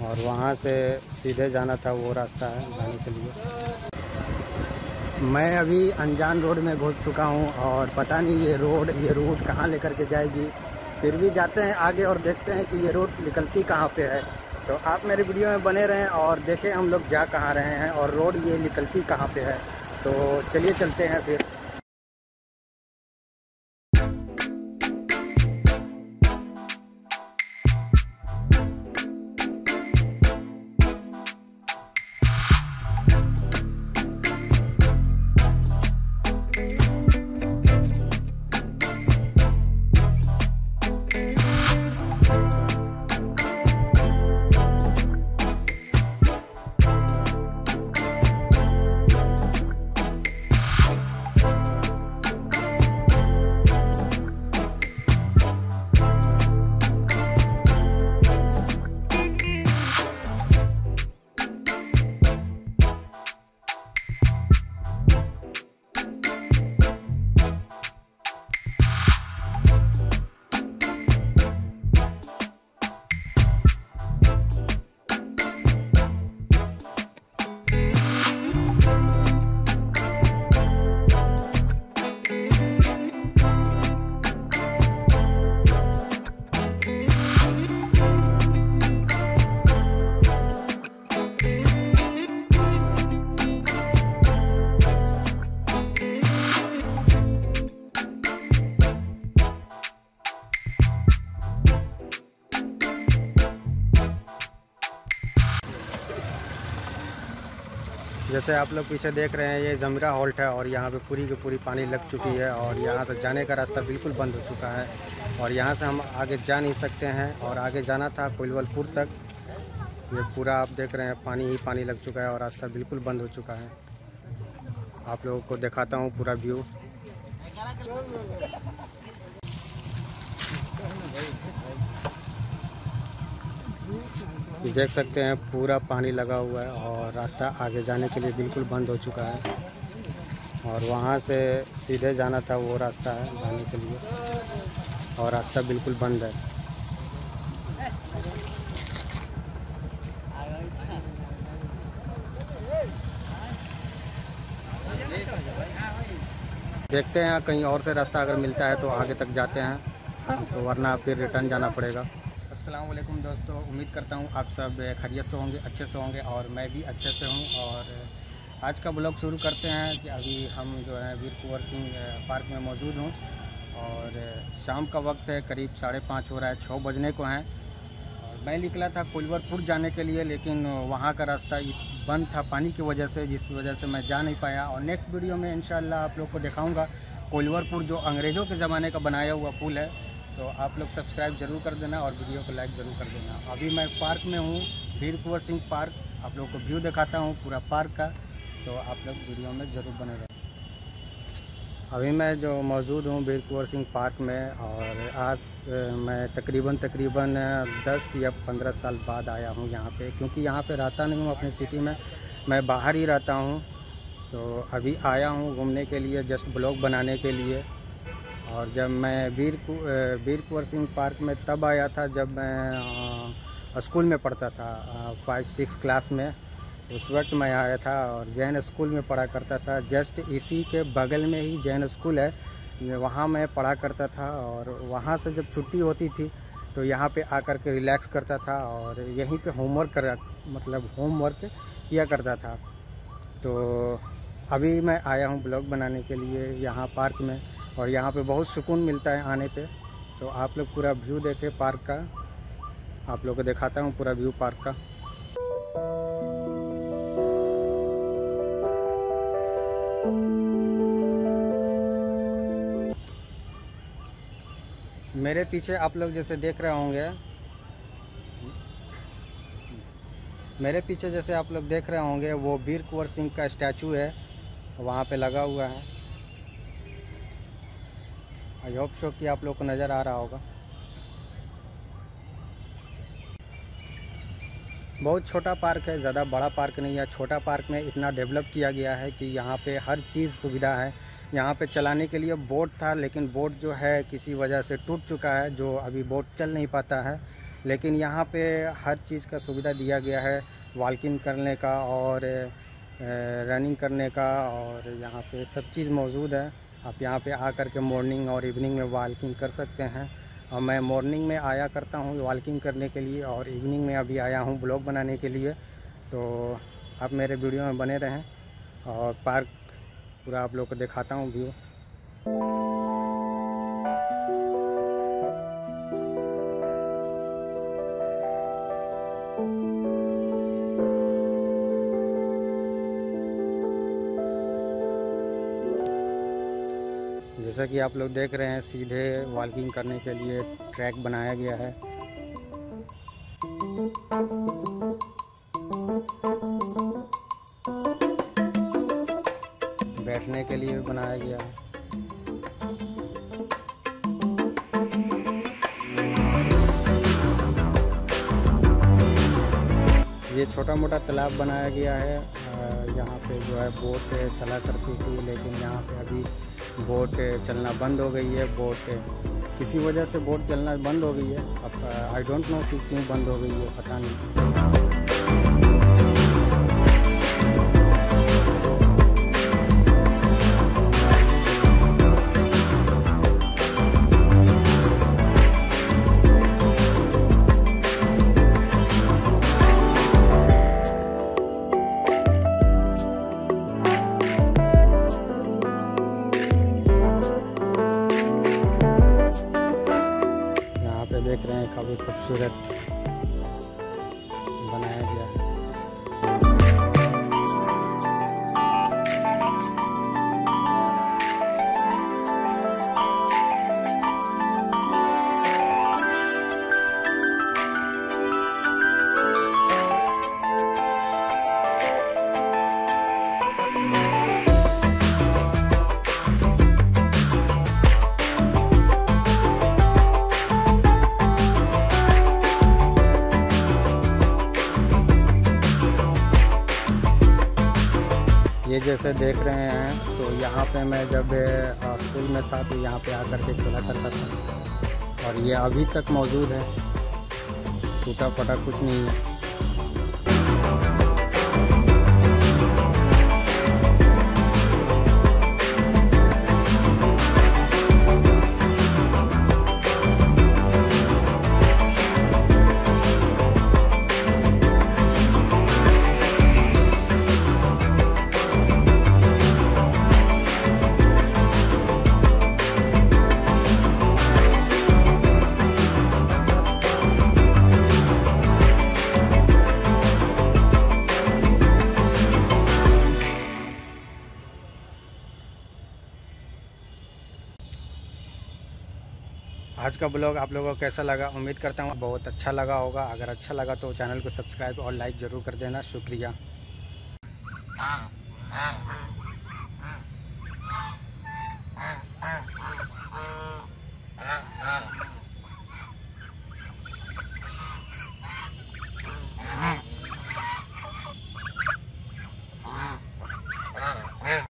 और वहाँ से सीधे जाना था वो रास्ता है जाने के लिए। मैं अभी अनजान रोड में घुस चुका हूँ और पता नहीं ये रोड, ये रूट कहाँ लेकर के जाएगी। फिर भी जाते हैं आगे और देखते हैं कि ये रोड निकलती कहाँ पे है। तो आप मेरे वीडियो में बने रहें और देखें हम लोग जा कहाँ रहे हैं और रोड ये निकलती कहाँ पे है। तो चलिए चलते हैं फिर। जैसे आप लोग पीछे देख रहे हैं, ये जमरा हॉल्ट है और यहाँ पे पूरी की पूरी पानी लग चुकी है और यहाँ से जाने का रास्ता बिल्कुल बंद हो चुका है और यहाँ से हम आगे जा नहीं सकते हैं और आगे जाना था कोइलवलपुर तक। ये पूरा आप देख रहे हैं, पानी ही पानी लग चुका है और रास्ता बिल्कुल बंद हो चुका है। आप लोगों को दिखाता हूँ पूरा व्यू। देख सकते हैं, पूरा पानी लगा हुआ है और रास्ता आगे जाने के लिए बिल्कुल बंद हो चुका है। और वहाँ से सीधे जाना था वो रास्ता है, जाने के लिए। और रास्ता बिल्कुल बंद है। देखते हैं, कहीं और से रास्ता अगर मिलता है तो आगे तक जाते हैं तो वरना फिर रिटर्न जाना पड़ेगा। वालेकुम दोस्तों, उम्मीद करता हूँ आप सब खैरियत से होंगे, अच्छे से होंगे और मैं भी अच्छे से हूँ। और आज का ब्लॉग शुरू करते हैं कि अभी हम जो है वीर कुंवर सिंह पार्क में मौजूद हूँ। और शाम का वक्त है, करीब साढ़े पाँच हो रहा है, छः बजने को हैं। और मैं निकला था कोलवरपुर जाने के लिए, लेकिन वहाँ का रास्ता बंद था पानी की वजह से, जिस वजह से मैं जा नहीं पाया। और नेक्स्ट वीडियो में इंशाल्लाह आप लोग को दिखाऊँगा, कोलवरपुर जो अंग्रेज़ों के ज़माने का बनाया हुआ पुल है तो आप लोग सब्सक्राइब ज़रूर कर देना और वीडियो को लाइक ज़रूर कर देना। अभी मैं पार्क में हूँ वीर कुंवर सिंह पार्क। आप लोग को व्यू दिखाता हूँ पूरा पार्क का तो आप लोग वीडियो में ज़रूर बने रहें। अभी मैं जो मौजूद हूँ वीर कुंवर सिंह पार्क में और आज मैं तकरीबन तकरीबन 10 या 15 साल बाद आया हूँ यहाँ पे, क्योंकि यहाँ पे रहता नहीं हूँ अपनी सिटी में, मैं बाहर ही रहता हूँ। तो अभी आया हूँ घूमने के लिए, जस्ट ब्लॉग बनाने के लिए। और जब मैं वीर वीर कुंवर सिंह पार्क में तब आया था जब मैं स्कूल में पढ़ता था फाइव सिक्स क्लास में। उस वक्त मैं आया था और जैन स्कूल में पढ़ा करता था। जस्ट इसी के बगल में ही जैन स्कूल है। वहाँ मैं पढ़ा करता था और वहाँ से जब छुट्टी होती थी तो यहाँ पे आकर के रिलैक्स करता था और यहीं पे होमवर्क कर मतलब होमवर्क किया करता था। तो अभी मैं आया हूँ ब्लॉग बनाने के लिए यहाँ पार्क में। और यहाँ पे बहुत सुकून मिलता है आने पे। तो आप लोग पूरा व्यू देखें पार्क का। आप लोग को दिखाता हूँ पूरा व्यू पार्क का। मेरे पीछे आप लोग जैसे देख रहे होंगे, मेरे पीछे जैसे आप लोग देख रहे होंगे, वो वीर कुंवर सिंह का स्टैचू है, वहाँ पे लगा हुआ है। आई होप सो कि आप लोग को नज़र आ रहा होगा। बहुत छोटा पार्क है, ज़्यादा बड़ा पार्क नहीं है। छोटा पार्क में इतना डेवलप किया गया है कि यहाँ पे हर चीज़ सुविधा है। यहाँ पे चलाने के लिए बोट था, लेकिन बोट जो है किसी वजह से टूट चुका है, जो अभी बोट चल नहीं पाता है। लेकिन यहाँ पे हर चीज़ का सुविधा दिया गया है वॉकिंग करने का और रनिंग करने का और यहाँ पे सब चीज़ मौजूद है। आप यहाँ पे आकर के मॉर्निंग और इवनिंग में वॉकिंग कर सकते हैं। और मैं मॉर्निंग में आया करता हूँ वॉकिंग करने के लिए और इवनिंग में अभी आया हूँ ब्लॉग बनाने के लिए। तो आप मेरे वीडियो में बने रहें और पार्क पूरा आप लोग को दिखाता हूँ व्यू जैसा कि आप लोग देख रहे हैं, सीधे वॉकिंग करने के लिए ट्रैक बनाया गया है। बैठने के लिए बनाया गया है। ये छोटा मोटा तालाब बनाया गया है। यहाँ पे जो है बोट चला करती थी लेकिन यहाँ पे अभी बोट चलना बंद हो गई है, बोट, किसी वजह से बोट चलना बंद हो गई है? अब आई डोंट नो कि क्यों बंद हो गई है, पता नहीं। रहे हैं काफ़ी खूबसूरत बनाया गया है। ये जैसे देख रहे हैं तो यहाँ पे मैं जब स्कूल में था तो यहाँ पे आकर के खेला करता था। और ये अभी तक मौजूद है। टूटा फटा कुछ नहीं है। आज का ब्लॉग आप लोगों को कैसा लगा उम्मीद करता हूँ बहुत अच्छा लगा होगा। अगर अच्छा लगा तो चैनल को सब्सक्राइब और लाइक ज़रूर कर देना। शुक्रिया।